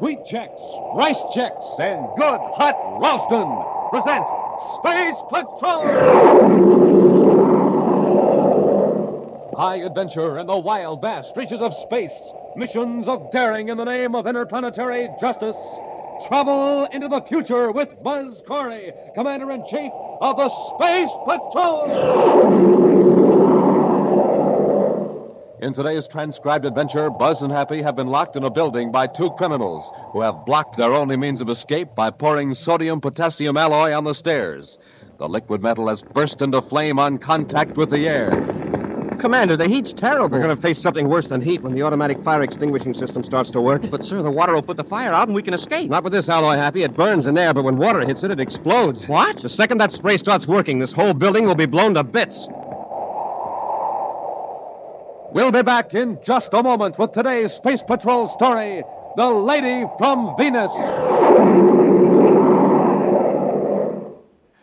Wheat Chex, Rice Chex, and Good Hot Ralston present Space Patrol! High adventure in the wild, vast reaches of space. Missions of daring in the name of interplanetary justice. Travel into the future with Buzz Corey, Commander in Chief of the Space Patrol! In today's transcribed adventure, Buzz and Happy have been locked in a building by two criminals who have blocked their only means of escape by pouring sodium potassium alloy on the stairs. The liquid metal has burst into flame on contact with the air. Commander, the heat's terrible. We're going to face something worse than heat when the automatic fire extinguishing system starts to work. But, sir, the water will put the fire out and we can escape. Not with this alloy, Happy. It burns in air, but when water hits it, it explodes. What? The second that spray starts working, this whole building will be blown to bits. We'll be back in just a moment with today's Space Patrol story The Lady from Venus.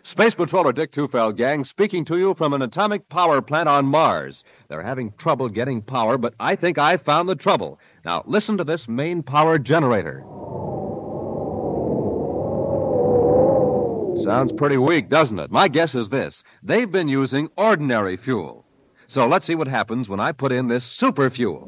Space Patroller Dick Tufeld gang speaking to you from an atomic power plant on Mars. They're having trouble getting power, but I think I found the trouble. Now, listen to this main power generator. Sounds pretty weak, doesn't it? My guess is this they've been using ordinary fuel. So let's see what happens when I put in this super fuel.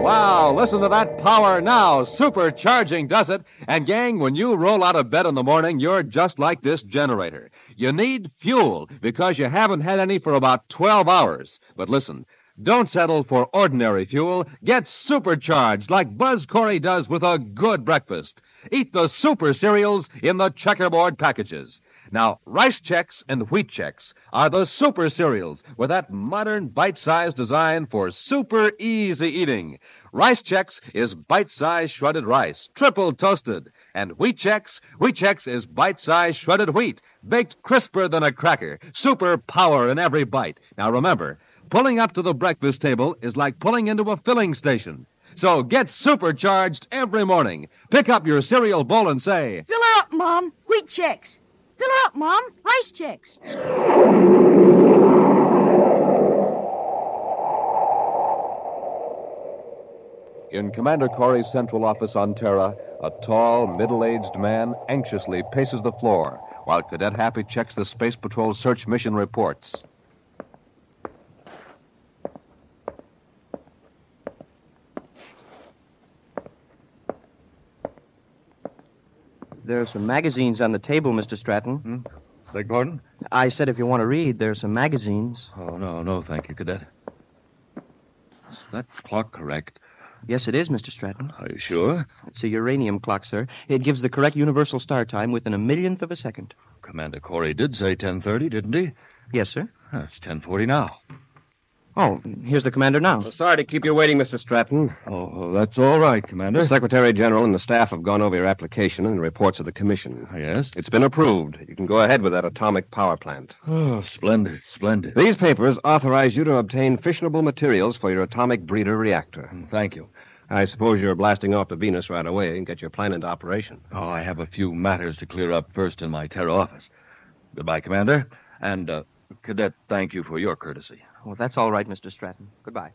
Wow, listen to that power now. Supercharging does it. And, gang, when you roll out of bed in the morning, you're just like this generator. You need fuel because you haven't had any for about 12 hours. But listen, don't settle for ordinary fuel. Get supercharged like Buzz Corey does with a good breakfast. Eat the super cereals in the checkerboard packages. Now, Rice Chex and Wheat Chex are the super cereals with that modern bite-sized design for super easy eating. Rice Chex is bite-sized shredded rice, triple toasted. And Wheat Chex, Wheat Chex is bite-sized shredded wheat, baked crisper than a cracker, super power in every bite. Now remember, pulling up to the breakfast table is like pulling into a filling station. So get supercharged every morning. Pick up your cereal bowl and say, Fill up, Mom. Wheat Chex. Fill up, Mom. Rice Chex. In Commander Corey's central office on Terra, a tall, middle aged man anxiously paces the floor while Cadet Happy checks the Space Patrol search mission reports. There are some magazines on the table, Mr. Stratton. Hmm? Beg pardon? I said if you want to read, there are some magazines. Oh, no, no, thank you, Cadet. Is that clock correct? Yes, it is, Mr. Stratton. Are you sure? It's a uranium clock, sir. It gives the correct universal star time within a millionth of a second. Commander Corey did say 10.30, didn't he? Yes, sir. It's 10.40 now. Oh, here's the commander now. Sorry to keep you waiting, Mr. Stratton. Oh, oh, that's all right, Commander. The Secretary General and the staff have gone over your application and the reports of the Commission. Yes? It's been approved. You can go ahead with that atomic power plant. Oh, splendid, splendid. These papers authorize you to obtain fissionable materials for your atomic breeder reactor. Thank you. I suppose you're blasting off to Venus right away and get your plan into operation. Oh, I have a few matters to clear up first in my Terra office. Goodbye, Commander. And, uh, Cadet, thank you for your courtesy. Well, that's all right, Mr. Stratton. Goodbye.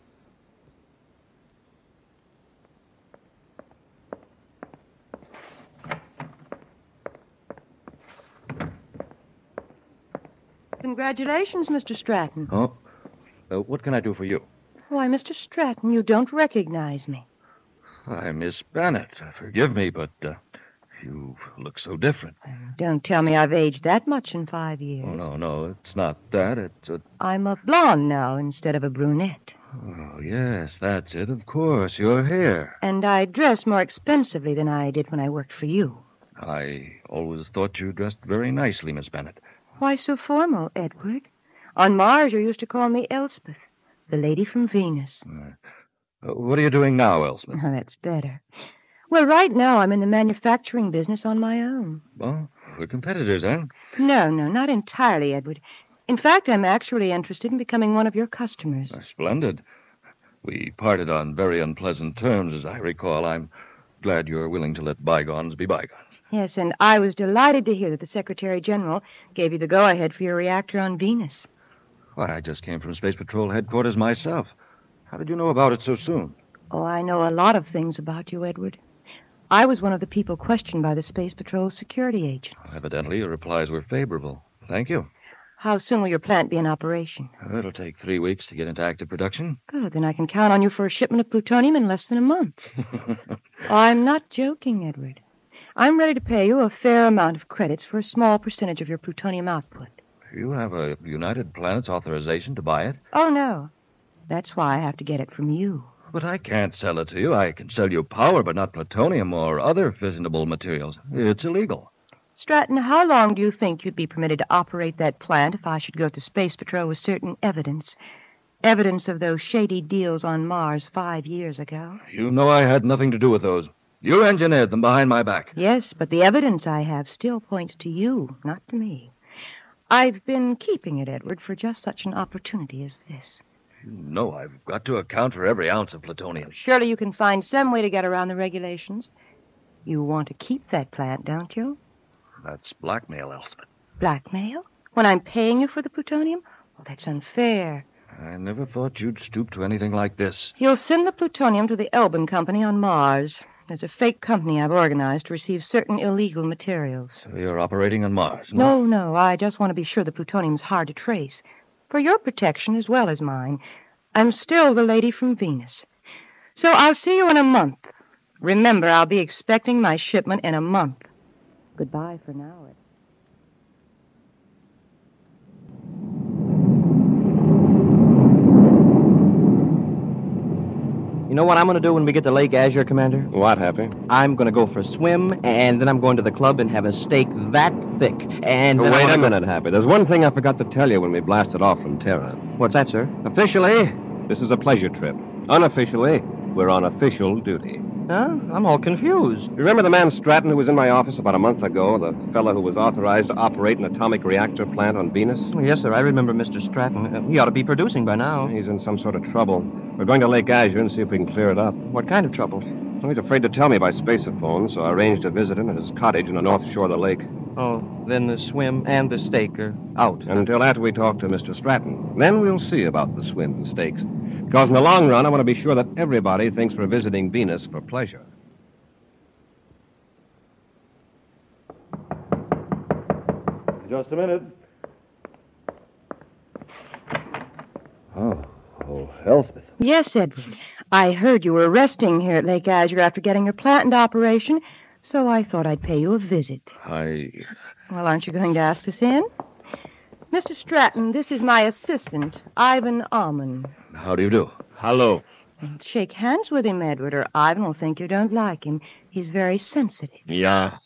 Congratulations, Mr. Stratton. Oh, uh, what can I do for you? Why, Mr. Stratton, you don't recognize me. I'm Miss Bennett. Forgive me, but uh, you look so different. Don't tell me I've aged that much in five years. Oh, no, no, it's not that. It's a. I'm a blonde now instead of a brunette. Oh, yes, that's it, of course. Your hair. And I dress more expensively than I did when I worked for you. I always thought you dressed very nicely, Miss Bennett. Why so formal, Edward? On Mars, you used to call me Elspeth, the lady from Venus. Uh, what are you doing now, Elspeth? Oh, that's better. Well, right now I'm in the manufacturing business on my own. Well, we're competitors, eh? No, no, not entirely, Edward. In fact, I'm actually interested in becoming one of your customers. Uh, Splendid. We parted on very unpleasant terms, as I recall. I'm glad you're willing to let bygones be bygones. Yes, and I was delighted to hear that the Secretary General gave you the go ahead for your reactor on Venus. Why, I just came from Space Patrol headquarters myself. How did you know about it so soon? Oh, I know a lot of things about you, Edward. I was one of the people questioned by the Space Patrol security agents. Evidently, your replies were favorable. Thank you. How soon will your plant be in operation? Uh, it'll take three weeks to get into active production. Good, then I can count on you for a shipment of plutonium in less than a month. I'm not joking, Edward. I'm ready to pay you a fair amount of credits for a small percentage of your plutonium output. You have a United Planets authorization to buy it? Oh, no. That's why I have to get it from you. But I can't sell it to you. I can sell you power, but not plutonium or other fissionable materials. It's illegal. Stratton, how long do you think you'd be permitted to operate that plant if I should go to Space Patrol with certain evidence? Evidence of those shady deals on Mars five years ago? You know I had nothing to do with those. You engineered them behind my back. Yes, but the evidence I have still points to you, not to me. I've been keeping it, Edward, for just such an opportunity as this. You know I've got to account for every ounce of plutonium. Surely you can find some way to get around the regulations. You want to keep that plant, don't you? That's blackmail, Elspeth. Blackmail? When I'm paying you for the plutonium? Well, that's unfair. I never thought you'd stoop to anything like this. You'll send the plutonium to the Elbin Company on Mars. There's a fake company I've organized to receive certain illegal materials. So you're operating on Mars? No, no, I just want to be sure the plutonium's hard to trace. For your protection as well as mine. I'm still the lady from Venus. So I'll see you in a month. Remember, I'll be expecting my shipment in a month. Goodbye for now, You know what I'm going to do when we get to Lake Azure, Commander? What, Happy? I'm going to go for a swim, and then I'm going to the club and have a steak that thick. And then I Wait a go- minute, Happy. There's one thing I forgot to tell you when we blasted off from Terra. What's that, sir? Officially, this is a pleasure trip. Unofficially, we're on official duty. Huh? I'm all confused. Remember the man Stratton who was in my office about a month ago? The fellow who was authorized to operate an atomic reactor plant on Venus? Well, yes, sir. I remember Mr. Stratton. Uh, he ought to be producing by now. He's in some sort of trouble. We're going to Lake Azure and see if we can clear it up. What kind of trouble? Well, he's afraid to tell me by spaceophone, so I arranged to visit him at his cottage on the north shore of the lake. Oh, then the swim and the steak are out. And until after we talk to Mr. Stratton, then we'll see about the swim and steaks. Because in the long run, I want to be sure that everybody thinks we're visiting Venus for pleasure. Just a minute. Oh, oh, Elspeth. Yes, Edward. I heard you were resting here at Lake Azure after getting your plant into operation, so I thought I'd pay you a visit. I. Well, aren't you going to ask us in? Mr. Stratton, this is my assistant, Ivan Almond. How do you do? Hello. And Shake hands with him, Edward, or Ivan will think you don't like him. He's very sensitive. Yeah.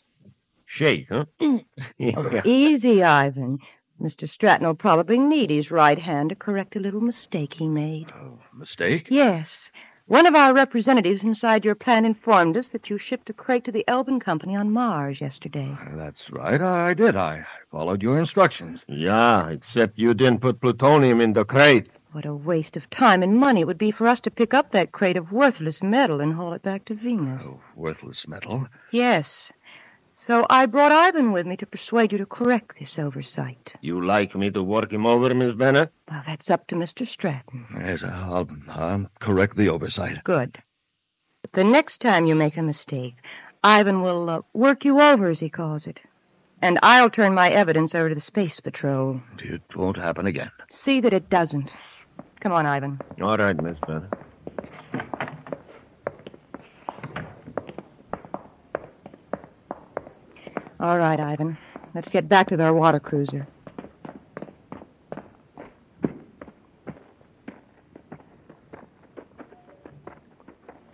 Shake, huh? Oh, yeah. Easy, Ivan. Mr. Stratton will probably need his right hand to correct a little mistake he made. Oh, mistake? Yes. One of our representatives inside your plant informed us that you shipped a crate to the Elbin Company on Mars yesterday. Uh, that's right. I did. I followed your instructions. Yeah, except you didn't put plutonium in the crate. What a waste of time and money it would be for us to pick up that crate of worthless metal and haul it back to Venus. Oh, worthless metal. Yes. So I brought Ivan with me to persuade you to correct this oversight. You like me to work him over, Miss Bennett? Well, that's up to Mr. Stratton. Yes, I'll, I'll correct the oversight. Good. But the next time you make a mistake, Ivan will uh, work you over, as he calls it. And I'll turn my evidence over to the Space Patrol. It won't happen again. See that it doesn't. Come on, Ivan. All right, Miss Bennett. All right, Ivan. Let's get back to our water cruiser.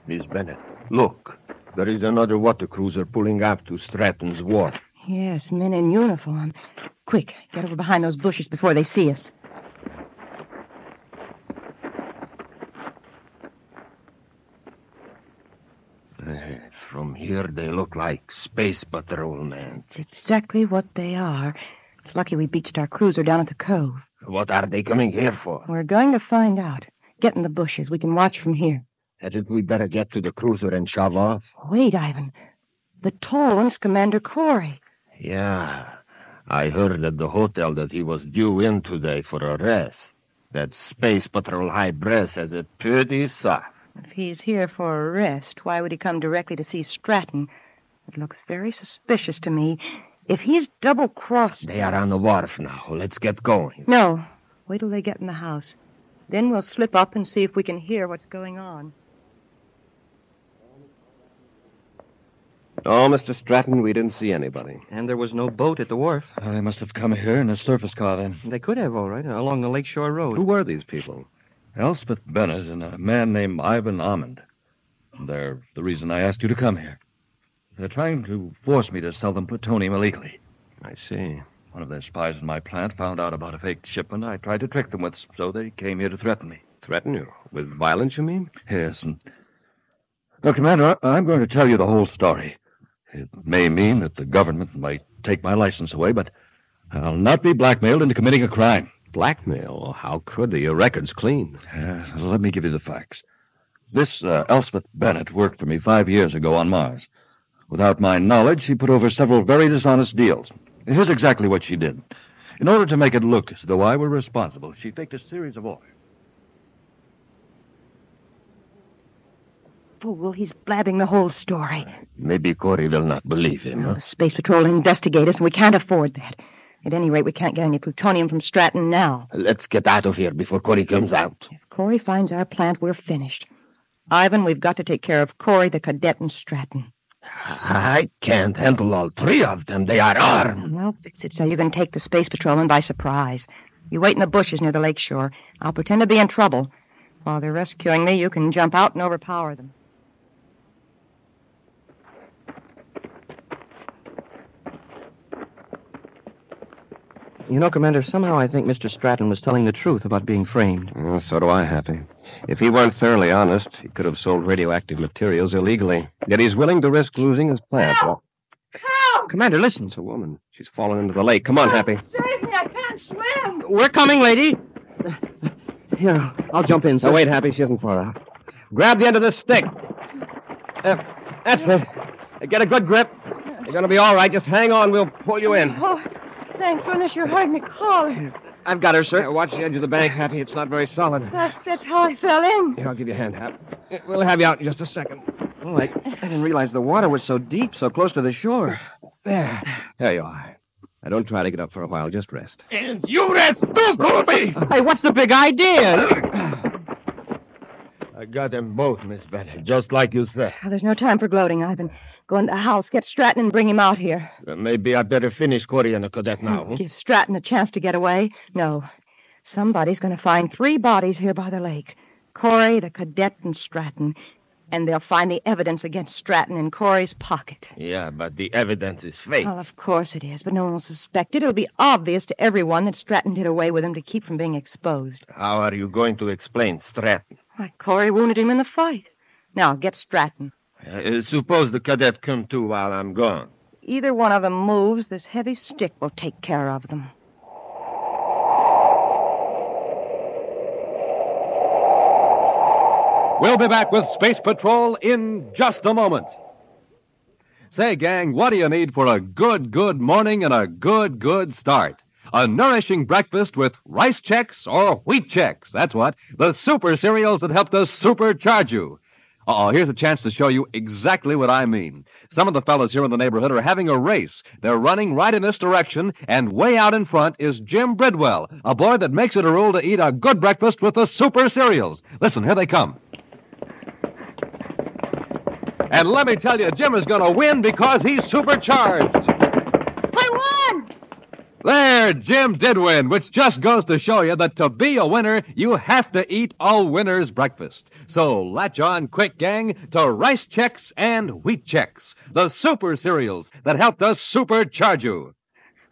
Miss Bennett, look. There is another water cruiser pulling up to Stratton's wharf. Yes, men in uniform. Quick, get over behind those bushes before they see us. Eh, From here, they look like space patrol patrolmen. It's exactly what they are. It's lucky we beached our cruiser down at the cove. What are they coming here for? We're going to find out. Get in the bushes. We can watch from here. Hadn't we better get to the cruiser and shove off? Wait, Ivan. The tall one's Commander Corey. Yeah. I heard at the hotel that he was due in today for a rest. That Space Patrol high breast has it pretty soft. If he's here for a rest, why would he come directly to see Stratton? It looks very suspicious to me. If he's double crossed. They are on the wharf now. Let's get going. No. Wait till they get in the house. Then we'll slip up and see if we can hear what's going on. No, Mr. Stratton, we didn't see anybody. And there was no boat at the wharf. Uh, they must have come here in a surface car then. They could have, all right, along the Lakeshore Road. Who were these people? Elspeth Bennett and a man named Ivan Almond. They're the reason I asked you to come here. They're trying to force me to sell them plutonium illegally. I see. One of their spies in my plant found out about a fake shipment I tried to trick them with, so they came here to threaten me. Threaten you? With violence, you mean? Yes, and. Look, Commander, I'm going to tell you the whole story. It may mean that the government might take my license away, but I'll not be blackmailed into committing a crime. Blackmail? How could they? Your record's clean. Uh, let me give you the facts. This uh, Elspeth Bennett worked for me five years ago on Mars. Without my knowledge, she put over several very dishonest deals. Here's exactly what she did. In order to make it look as though I were responsible, she faked a series of orders. Fool, he's blabbing the whole story. Maybe Corey will not believe him. Huh? The Space Patrol will investigate us, and we can't afford that. At any rate, we can't get any plutonium from Stratton now. Let's get out of here before Corey comes out. If Corey finds our plant, we're finished. Ivan, we've got to take care of Corey, the cadet, and Stratton. I can't handle all three of them. They are armed. I'll fix it so you can take the Space Patrolman by surprise. You wait in the bushes near the lake shore. I'll pretend to be in trouble. While they're rescuing me, you can jump out and overpower them. You know, Commander, somehow I think Mr. Stratton was telling the truth about being framed. Well, so do I, Happy. If he weren't thoroughly honest, he could have sold radioactive materials illegally. Yet he's willing to risk losing his plant. Well, Commander, listen. it's a woman. She's fallen into the lake. Come on, Happy. Save me, I can't swim. We're coming, lady. Here, I'll jump in, sir. Now, wait, Happy. She isn't far out. Grab the end of this stick. Uh, that's it. Get a good grip. You're going to be all right. Just hang on. We'll pull you in. Oh, thank goodness you're hard me collar. I've got her, sir. Uh, watch the edge of the bank, Happy. It's not very solid. That's that's how I fell in. Here, I'll give you a hand, Hap. We'll have you out in just a second. Oh, I, I didn't realize the water was so deep, so close to the shore. There. There you are. Now, don't try to get up for a while. Just rest. And you rest too, Colby! Hey, what's the big idea? I got them both, Miss Bennett, just like you said. Oh, there's no time for gloating, Ivan. Go in the house, get Stratton, and bring him out here. Uh, maybe I'd better finish Corey and the cadet now. huh? Give Stratton a chance to get away. No. Somebody's going to find three bodies here by the lake Corey, the cadet, and Stratton. And they'll find the evidence against Stratton in Corey's pocket. Yeah, but the evidence is fake. Well, of course it is, but no one will suspect it. It'll be obvious to everyone that Stratton did away with him to keep from being exposed. How are you going to explain Stratton? Why, Corey wounded him in the fight. Now, get Stratton. Uh, suppose the cadet come too while I'm gone. Either one of them moves, this heavy stick will take care of them. We'll be back with Space Patrol in just a moment. Say, gang, what do you need for a good, good morning and a good, good start? A nourishing breakfast with Rice Chex or Wheat Chex. That's what. The super cereals that help to supercharge you. Oh, here's a chance to show you exactly what I mean. Some of the fellows here in the neighborhood are having a race. They're running right in this direction, and way out in front is Jim Bridwell, a boy that makes it a rule to eat a good breakfast with the super cereals. Listen, here they come. And let me tell you, Jim is going to win because he's supercharged. There, Jim did win, which just goes to show you that to be a winner, you have to eat a winner's breakfast. So latch on quick, gang, to Rice Chex and Wheat Chex, the super cereals that helped us supercharge you.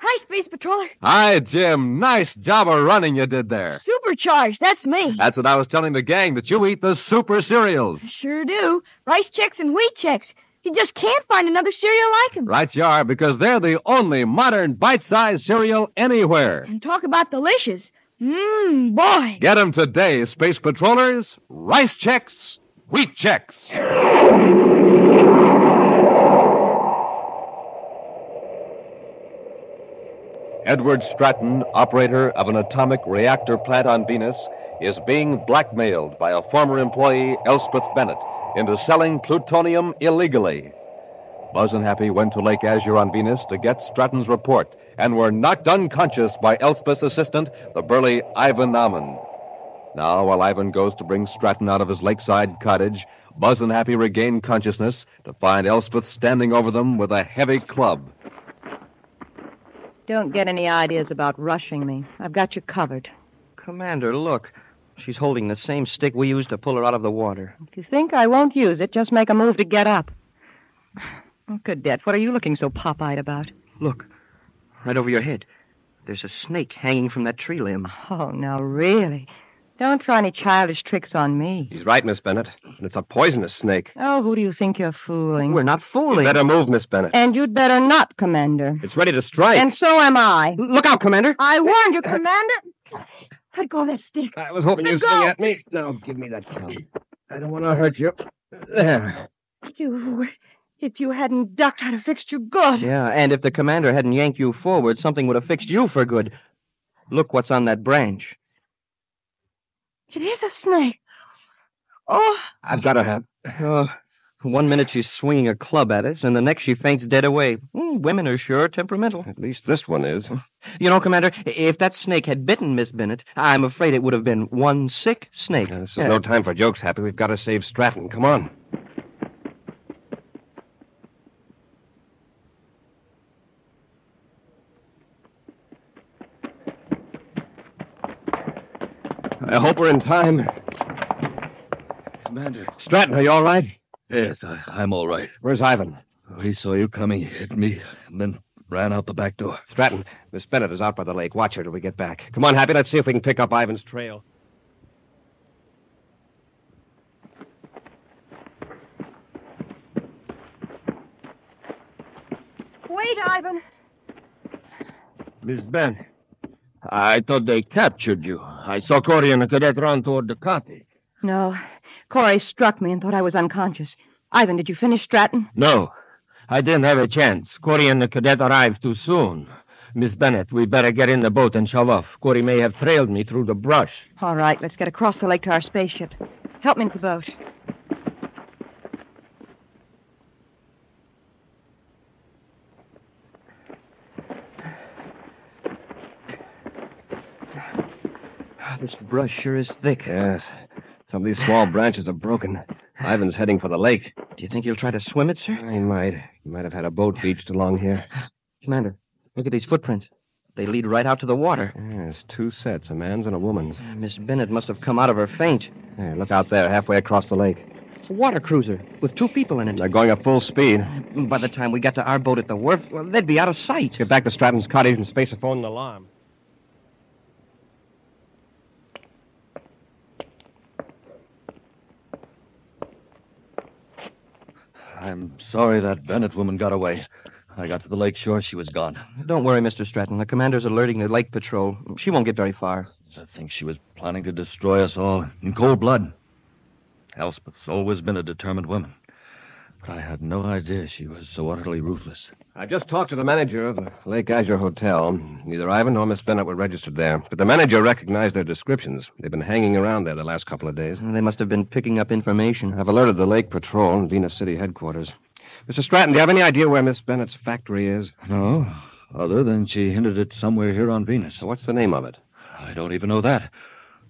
Hi, Space Patroller. Hi, Jim. Nice job of running you did there. Supercharged. That's me. That's what I was telling the gang, that you eat the super cereals. Sure do. Rice Chex and Wheat Chex. You just can't find another cereal like 'em. Right you are, because they're the only modern bite-sized cereal anywhere. And talk about delicious. Mmm, boy. Get 'em today, Space Patrollers. Rice Chex, Wheat Chex. Edward Stratton, operator of an atomic reactor plant on Venus, is being blackmailed by a former employee, Elspeth Bennett, into selling plutonium illegally. Buzz and Happy went to Lake Azure on Venus to get Stratton's report and were knocked unconscious by Elspeth's assistant, the burly Ivan Nauman. Now, while Ivan goes to bring Stratton out of his lakeside cottage, Buzz and Happy regain consciousness to find Elspeth standing over them with a heavy club. Don't get any ideas about rushing me. I've got you covered. Commander, look. She's holding the same stick we used to pull her out of the water. If you think I won't use it, just make a move to get up. Oh, Cadet, what are you looking so pop-eyed about? Look, right over your head. There's a snake hanging from that tree limb. Oh, now really? Don't try any childish tricks on me. He's right, Miss Bennett. And it's a poisonous snake. Oh, who do you think you're fooling? We're not You fooling. better move, Miss Bennett. And you'd better not, Commander. It's ready to strike. And so am I. Look out, Commander. I warned you, Commander. Let go of that stick. I was hoping Let you'd go. swing at me. No, give me that club. I don't want to hurt you. There. You, if you hadn't ducked, I'd have fixed you good. Yeah, and if the commander hadn't yanked you forward, something would have fixed you for good. Look what's on that branch. It is a snake. Oh, I've got to have. Oh, one minute she's swinging a club at us, and the next she faints dead away. Hmm, women are sure temperamental. At least this one is. You know, Commander, if that snake had bitten Miss Bennett, I'm afraid it would have been one sick snake. Now, this is Yeah. no time for jokes, Happy. We've got to save Stratton. Come on. I hope we're in time. Commander. Stratton, are you all right? Yes, I, I'm all right. Where's Ivan? Oh, he saw you coming, hit me, and then ran out the back door. Stratton, Miss Bennett is out by the lake. Watch her till we get back. Come on, Happy. Let's see if we can pick up Ivan's trail. wait, Ivan. Miss Ben, I thought they captured you. I saw Corey and the cadet run toward the cottage. No, Corey struck me and thought I was unconscious. Ivan, did you finish Stratton? No, I didn't have a chance. Corey and the cadet arrived too soon. Miss Bennett, we better get in the boat and shove off. Corey may have trailed me through the brush. All right, let's get across the lake to our spaceship. Help me into the boat. Ah, This brush sure is thick. Yes. Some of these small branches are broken. Ivan's heading for the lake. Do you think you'll try to swim it, sir? He might. He might have had a boat beached along here. Commander, look at these footprints. They lead right out to the water. There's two sets, a man's and a woman's. Uh, Miss Bennett must have come out of her faint. Hey, look out there, halfway across the lake. A water cruiser with two people in it. They're going at full speed. Uh, by the time we got to our boat at the wharf, well, they'd be out of sight. Get back to Stratton's cottage and spaceophone and alarm. I'm sorry that Bennett woman got away. I got to the lake shore, she was gone. Don't worry, Mr. Stratton. The commander's alerting the lake patrol. She won't get very far. I think she was planning to destroy us all in cold blood. Elspeth's always been a determined woman. I had no idea she was so utterly ruthless. I just talked to the manager of the Lake Azure Hotel. Neither Ivan nor Miss Bennett were registered there, but the manager recognized their descriptions. They've been hanging around there the last couple of days. They must have been picking up information. I've alerted the Lake Patrol and Venus City headquarters. Mr. Stratton, do you have any idea where Miss Bennett's factory is? No, other than she hinted it somewhere here on Venus. So what's the name of it? I don't even know that.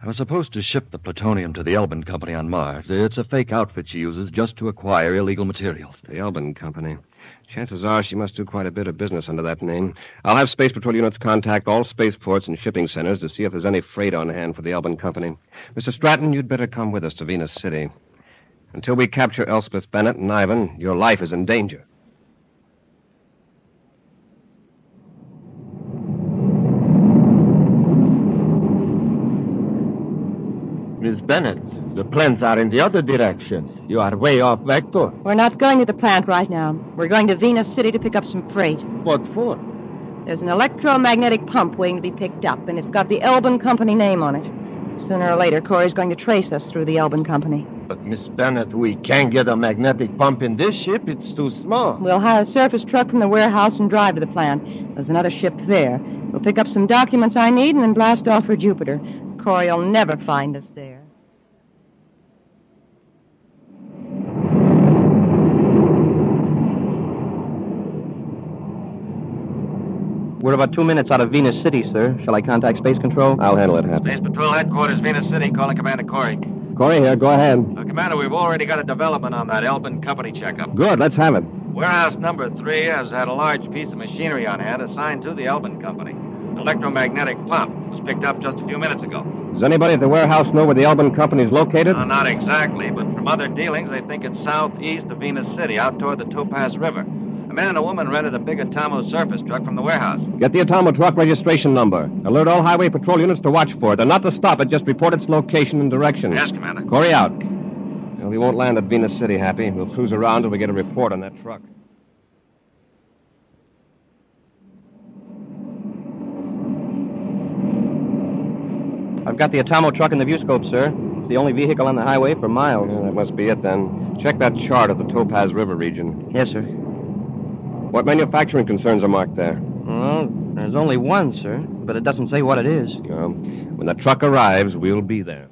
I was supposed to ship the plutonium to the Elbin Company on Mars. It's a fake outfit she uses just to acquire illegal materials. The Elbin Company. Chances are she must do quite a bit of business under that name. I'll have Space Patrol units contact all spaceports and shipping centers to see if there's any freight on hand for the Elbin Company. Mr. Stratton, you'd better come with us to Venus City. Until we capture Elspeth Bennett and Ivan, your life is in danger. Miss Bennett, the plans are in the other direction. You are way off vector. We're not going to the plant right now. We're going to Venus City to pick up some freight. What for? There's an electromagnetic pump waiting to be picked up, and it's got the Elbin Company name on it. Sooner or later, Corey's going to trace us through the Elbin Company. But, Miss Bennett, we can't get a magnetic pump in this ship. It's too small. We'll hire a surface truck from the warehouse and drive to the plant. There's another ship there. We'll pick up some documents I need and then blast off for Jupiter. Corey'll never find us there. We're about two minutes out of Venus City, sir. Shall I contact Space Control? I'll handle it, Hap. Space Patrol Headquarters, Venus City, calling Commander Corey. Corey here, go ahead. Uh, Commander, we've already got a development on that Elbin Company checkup. Good, let's have it. Warehouse number three has had a large piece of machinery on hand assigned to the Elbin Company. Electromagnetic pump was picked up just a few minutes ago. Does anybody at the warehouse know where the Elbin is located? Uh, not exactly, but from other dealings, they think it's southeast of Venus City, out toward the Topaz River. A man and a woman rented a big Atomo surface truck from the warehouse. Get the Atomo truck registration number. Alert all highway patrol units to watch for it. They're not to stop it, just report its location and direction. Yes, Commander. Corey out. Well, we won't land at Venus City, Happy. We'll cruise around till we get a report on that truck. I've got the Atomo truck in the viewscope, sir. It's the only vehicle on the highway for miles. Yeah, that must be it then. Check that chart of the Topaz River region. Yes, sir. What manufacturing concerns are marked there? Well, there's only one, sir, but it doesn't say what it is. Um, when the truck arrives, we'll be there.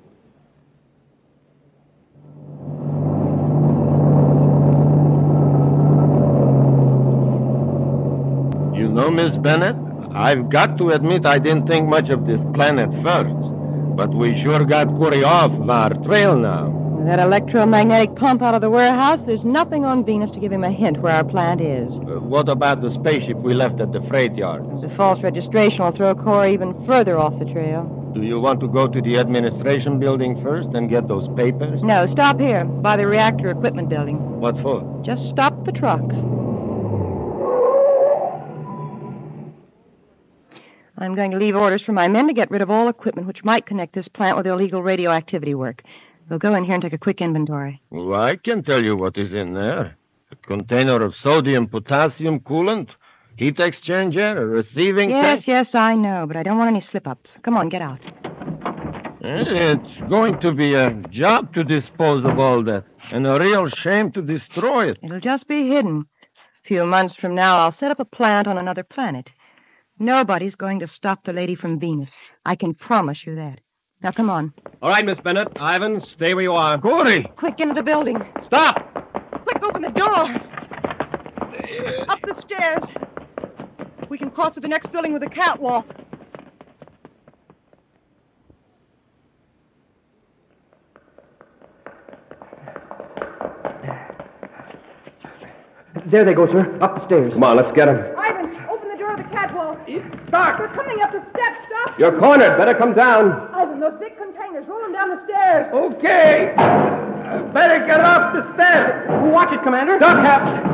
You know, Miss Bennett, I've got to admit I didn't think much of this planet first. But we sure got Corey off our trail now. With that electromagnetic pump out of the warehouse, there's nothing on Venus to give him a hint where our plant is. Uh, what about the spaceship we left at the freight yard? The false registration will throw Corey even further off the trail. Do you want to go to the administration building first and get those papers? No, stop here, by the reactor equipment building. What for? Just stop the truck. I'm going to leave orders for my men to get rid of all equipment which might connect this plant with illegal radioactivity work. We'll go in here and take a quick inventory. Well, I can tell you what is in there. A container of sodium potassium coolant, heat exchanger, a receiving Yes, tank. yes, I know, but I don't want any slip ups. Come on, get out. It's going to be a job to dispose of all that, and a real shame to destroy it. It'll just be hidden. A few months from now, I'll set up a plant on another planet. Nobody's going to stop the lady from Venus. I can promise you that. Now, come on. All right, Miss Bennett. Ivan, stay where you are. Corey! Quick into the building. Stop! Quick, open the door. Up the stairs. We can cross to the next building with a catwalk. There they go, sir. Up the stairs. Come on, let's get him. Ivan, open the door of the catwalk. It's stuck! They're coming up the steps. Stop. You're cornered. Better come down. Oh, Ivan, those big containers. Roll them down the stairs. Okay! Better get off the steps! Watch it, Commander. Duck, Hap.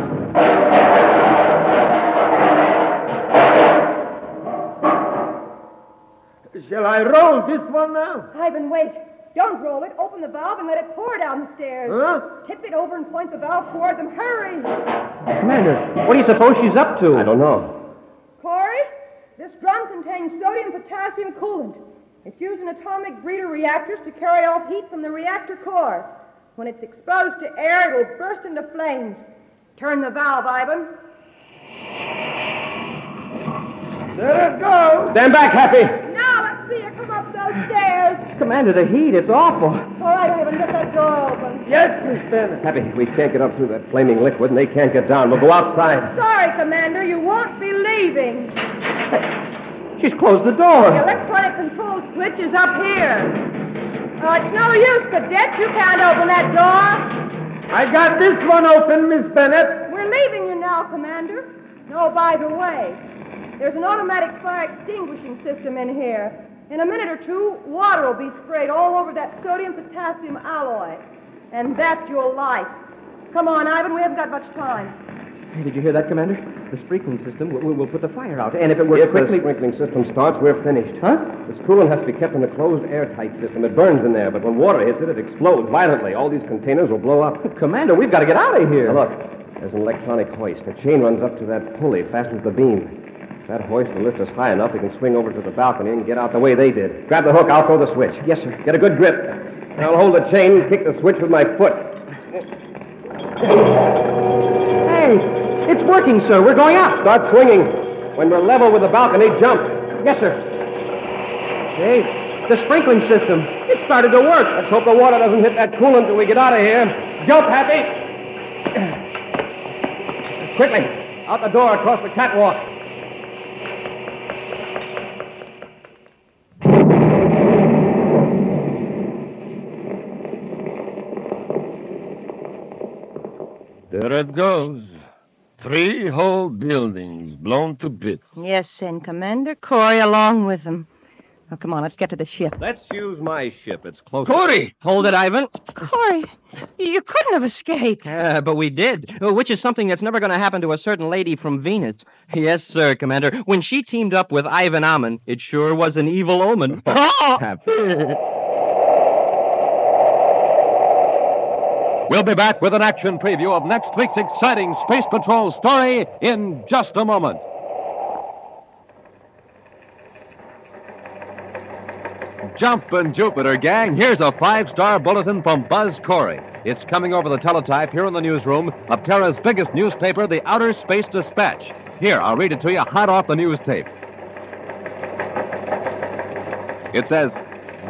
Shall I roll this one now? Ivan, wait. Don't roll it. Open the valve and let it pour down the stairs. Huh? Tip it over and point the valve toward them. Hurry. Commander, what do you suppose she's up to? I don't know. Corey, this drum contains sodium potassium coolant. It's used in atomic breeder reactors to carry off heat from the reactor core. When it's exposed to air, it'll burst into flames. Turn the valve, Ivan. There it goes! Stand back, Happy. Now let's see you come up those stairs. Commander, the heat, it's awful. Oh, All right, Ivan, get that door open. Yes, Miss Bennett. Happy, we can't get up through that flaming liquid, and they can't get down. We'll go outside. Sorry, Commander, you won't be leaving. She's closed the door. The electronic control switch is up here. Oh, it's no use, cadet. You can't open that door. I got this one open, Miss Bennett. We're leaving you now, Commander. No, by the way, there's an automatic fire extinguishing system in here. In a minute or two, water will be sprayed all over that sodium potassium alloy. And that's your life. Come on, Ivan, we haven't got much time. Hey, did you hear that, Commander? The sprinkling system will, will put the fire out. And if it works If quickly. the sprinkling system starts, we're finished. Huh? This coolant has to be kept in a closed, airtight system. It burns in there, but when water hits it, it explodes violently. All these containers will blow up. Commander, we've got to get out of here. Now, look, there's an electronic hoist. A chain runs up to that pulley fastened to the beam. If that hoist will lift us high enough, we can swing over to the balcony and get out the way they did. Grab the hook, I'll throw the switch. Yes, sir. Get a good grip. I'll hold the chain and kick the switch with my foot. Hey, it's working, sir. We're going up. Start swinging. When we're level with the balcony, jump. Yes, sir. Hey, the sprinkling system. It started to work. Let's hope the water doesn't hit that coolant till we get out of here. Jump, Happy! Quickly, out the door across the catwalk. There it goes. Three whole buildings blown to bits. Yes, and Commander Corey along with them. Oh, come on, let's get to the ship. Let's use my ship. It's closer. Corey! Hold it, Ivan. Corey, you couldn't have escaped. Uh, but we did, uh, which is something that's never going to happen to a certain lady from Venus. Yes, sir, Commander. When she teamed up with Ivan Ammon, it sure was an evil omen. We'll be back with an action preview of next week's exciting Space Patrol story in just a moment. Jumpin' Jupiter, gang. Here's a five star bulletin from Buzz Corey. It's coming over the teletype here in the newsroom of Terra's biggest newspaper, the Outer Space Dispatch. Here, I'll read it to you hot off the news tape. It says,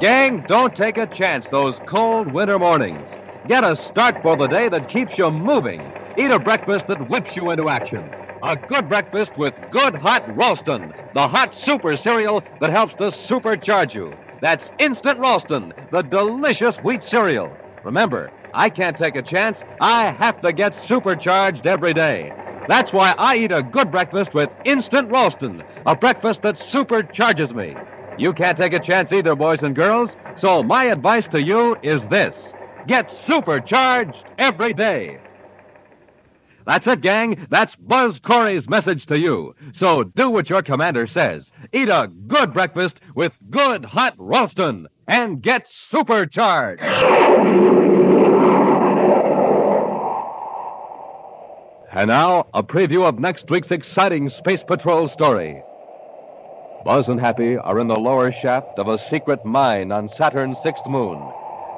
Gang, don't take a chance those cold winter mornings. Get a start for the day that keeps you moving. Eat a breakfast that whips you into action. A good breakfast with good hot Ralston, the hot super cereal that helps to supercharge you. That's Instant Ralston, the delicious wheat cereal. Remember, I can't take a chance. I have to get supercharged every day. That's why I eat a good breakfast with Instant Ralston, a breakfast that supercharges me. You can't take a chance either, boys and girls, so my advice to you is this get supercharged every day. That's it, gang. That's Buzz Corey's message to you. So do what your commander says. Eat a good breakfast with good hot Ralston and get supercharged. And now, a preview of next week's exciting Space Patrol story. Buzz and Happy are in the lower shaft of a secret mine on Saturn's sixth moon.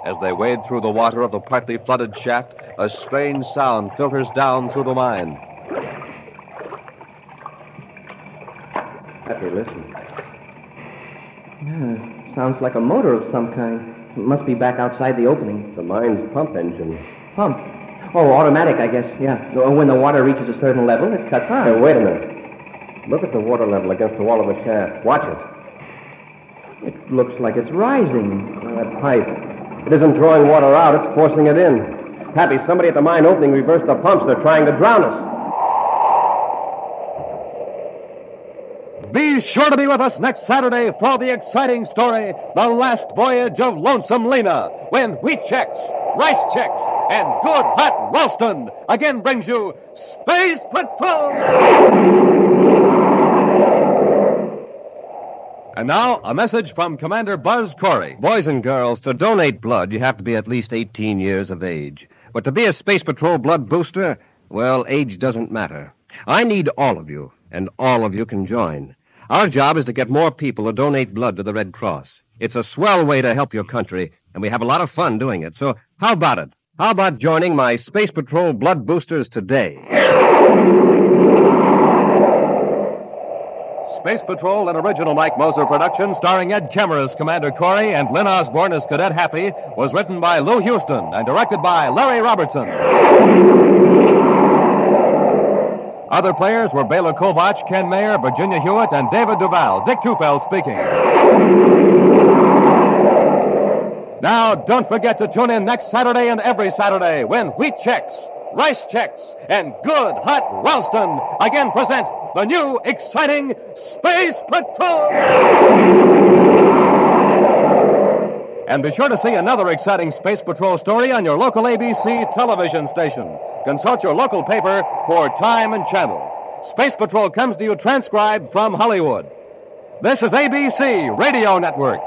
As they wade through the water of the partly flooded shaft, a strange sound filters down through the mine. Happy, listen. Yeah, sounds like a motor of some kind. It must be back outside the opening. The mine's pump engine. Pump. Oh, automatic, I guess. Yeah. When the water reaches a certain level, it cuts on. Hey, wait a minute. Look at the water level against the wall of the shaft. Watch it. It looks like it's rising. that pipe. It isn't drawing water out, it's forcing it in. Happy, somebody at the mine opening reversed the pumps. They're trying to drown us. Be sure to be with us next Saturday for the exciting story The Last Voyage of Lonesome Lena, when Wheat Chex, Rice Chex, and good hot Ralston again brings you Space Patrol! And now, a message from Commander Buzz Corey. Boys and girls, to donate blood, you have to be at least 18 years of age. But to be a Space Patrol blood booster, well, age doesn't matter. I need all of you, and all of you can join. Our job is to get more people to donate blood to the Red Cross. It's a swell way to help your country, and we have a lot of fun doing it. So, how about it? How about joining my Space Patrol blood boosters today? Space Patrol, an original Mike Moser production starring Ed Kemmer as Commander Corey and Lyn Osborn as Cadet Happy, was written by Lou Huston and directed by Larry Robertson. Other players were Bela Kovacs, Ken Mayer, Virginia Hewitt, and David DuVal. Dick Tufeld speaking. Now, don't forget to tune in next Saturday and every Saturday when Wheat Chex, Rice Chex, and good hot Ralston again present the new exciting Space Patrol. And be sure to see another exciting Space Patrol story on your local ABC television station. Consult your local paper for time and channel. Space Patrol comes to you transcribed from Hollywood. This is ABC Radio Network.